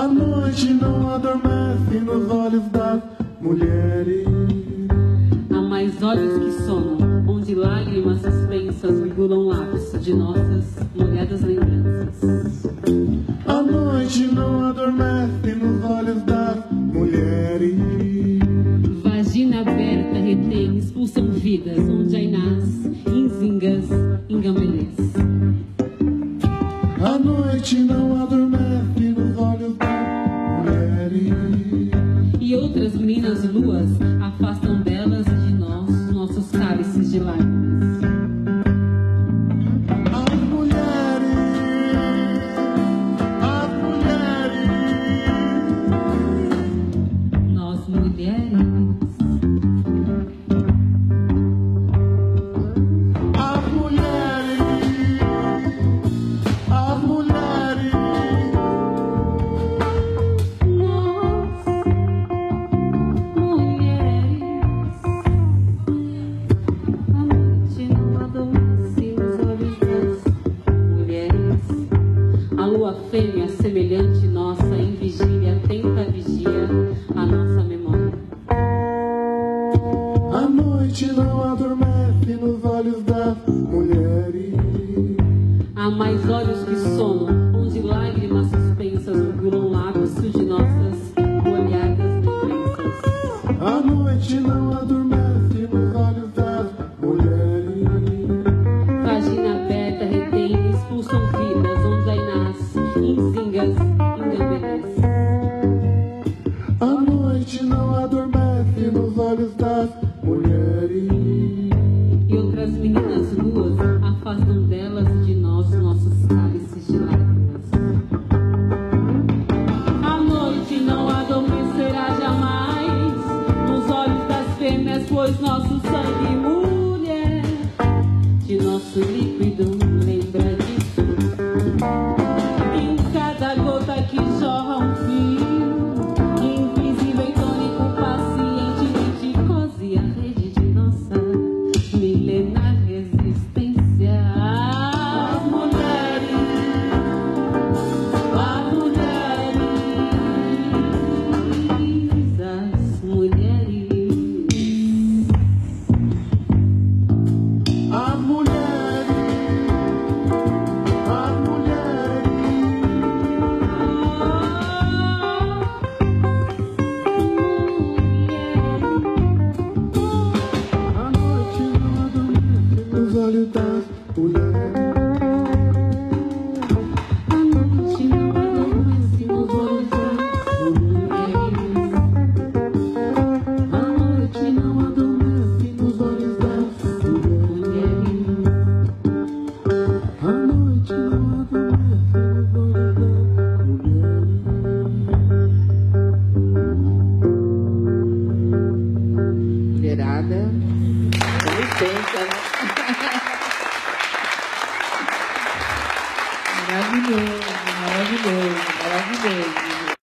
A noite não adormece nos olhos das mulheres. Há mais olhos que sonam, onde lágrimas suspensas regulam lápis de nossas molhadas lembranças. A noite não adormece nos olhos das mulheres. Vagina aberta retém, expulsam vidas, onde ainás, inzingas, engambelês. A noite não outras meninas luas afastam delas de nós nossos cálices de lágrimas. Lua fêmea semelhante nossa em vigília tenta vigia a nossa memória. A noite não adormece nos olhos das mulheres. Há mais olhos que sonam, onde lágrimas suspensas regulam lábios de nossas olhadas lembranças. A noite não adormece pois nosso sangue mulher Maravilhoso, maravilhoso, maravilhoso.